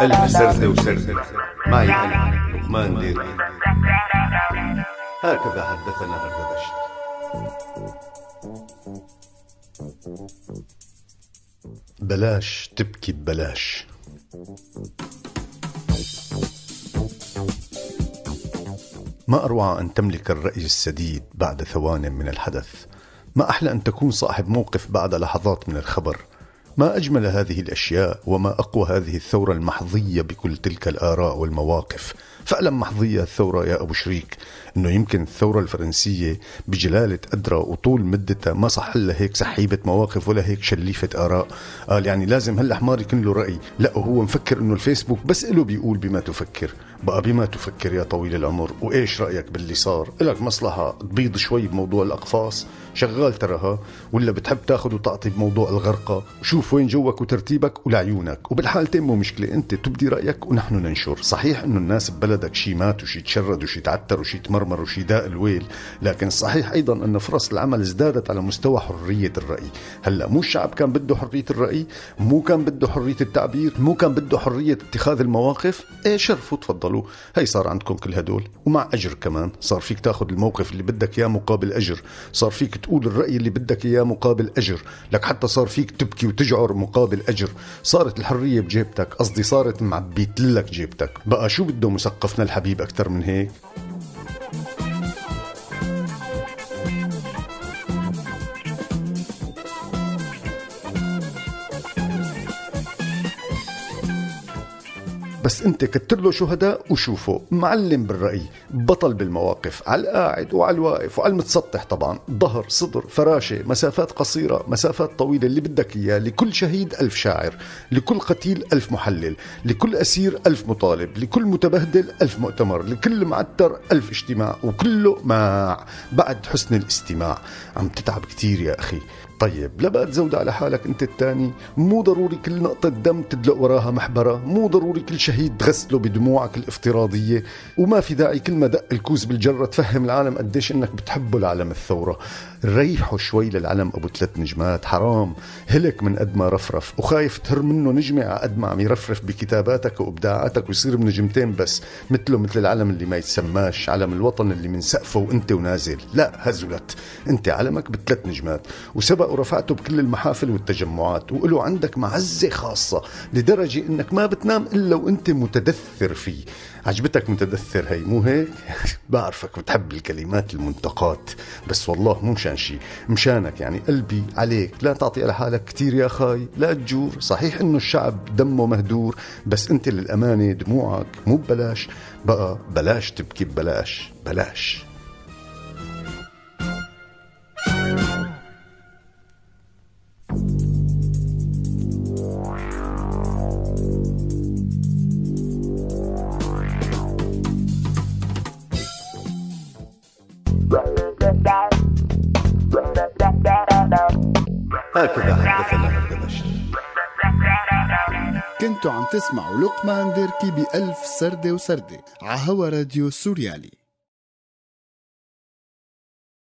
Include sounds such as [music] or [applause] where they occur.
ألف سردة وسردة معي أنا لقمان ديري هكذا حدثنا هردبشت بلاش تبكي ببلاش. ما أروع أن تملك الرأي السديد بعد ثوان من الحدث. ما أحلى أن تكون صاحب موقف بعد لحظات من الخبر. ما أجمل هذه الأشياء وما أقوى هذه الثورة المحظية بكل تلك الآراء والمواقف؟ فعلا محظية الثورة يا أبو شريك أنه يمكن الثورة الفرنسية بجلالة قدرة وطول مدتها ما صح لها هيك سحيبة مواقف ولا هيك شليفة آراء. قال يعني لازم هالحمار يكون له رأي. لا هو مفكر أنه الفيسبوك بس له بيقول بما تفكر. بقى بما تفكر يا طويل العمر. وإيش رأيك باللي صار؟ إلك مصلحة تبيض شوي بموضوع الأقفاص؟ شغال تراها؟ ولا بتحب تاخذ وتعطي بموضوع الغرقة؟ وشوف وين جوك وترتيبك ولعيونك. وبالحالتين مو مشكلة أنت تبدي رأيك ونحن ننشر. صحيح أنه الناس ببلدك شي مات وشي تشرد وشي تعتر وشي تمرمر وشي داء الويل. لكن صحيح أيضا أن فرص العمل ازدادت على مستوى حرية الرأي. هلأ مو الشعب كان بده حرية الرأي؟ مو كان بده حرية التعبير؟ مو كان بده حرية اتخاذ المواقف؟ إيه شرفوا تفضلوا هي صار عندكم كل هدول ومع أجر كمان. صار فيك تاخذ الموقف اللي بدك إياه مقابل أجر. صار فيك تقول الرأي اللي بدك إياه مقابل أجر. لك حتى صار فيك تبكي وتجعر مقابل أجر. صارت الحرية بجيبتك قصدي صارت معبيت لك جيبتك. بقى شو بده مثقفنا الحبيب أكثر من هيك. بس انت كتر له شهداء وشوفه معلم بالرأي بطل بالمواقف على القاعد وعلى الواقف وعلى المتسطح طبعا. ظهر صدر فراشة مسافات قصيرة مسافات طويلة اللي بدك إياه لكل شهيد ألف شاعر لكل قتيل ألف محلل لكل أسير ألف مطالب لكل متبهدل ألف مؤتمر لكل معتر ألف اجتماع وكله مع بعد حسن الاستماع. عم تتعب كتير يا أخي. طيب لا بقى تزود على حالك أنت الثاني. مو ضروري كل نقطة دم تدلق وراها محبرة. مو ضروري كل شهيد تغسله بدموعك الافتراضية. وما في داعي كل ما دق الكوز بالجرة تفهم العالم قديش إنك بتحبه لعلم الثورة. ريحوا شوي للعلم أبو ثلاث نجمات. حرام. هلك من قد ما رفرف. وخايف تهر منه نجمة على قد ما عم يرفرف بكتاباتك وإبداعاتك ويصير بنجمتين بس. مثله مثل العلم اللي ما يتسماش. علم الوطن اللي من سقفه وأنت ونازل. لا هزلت. أنت علمك بثلاث نجمات. وسبق ورفعته بكل المحافل والتجمعات وله عندك معزة خاصة لدرجة إنك ما بتنام إلا وأنت متدثر فيه. عجبتك متدثر هي مو هيك؟ [laughs] بعرفك بتحب الكلمات المنتقات. بس والله مو مشان شي مشانك يعني قلبي عليك. لا تعطي على حالك كتير يا خاي لا تجور. صحيح إنه الشعب دمه مهدور بس أنت للأمانة دموعك مو ببلاش. بقى بلاش تبكي ببلاش بلاش هكذا حدثنا هردبشت كنتوا عم تسمعوا لقمان ديركي بألف سردة وسردة عهوا راديو سوريالي.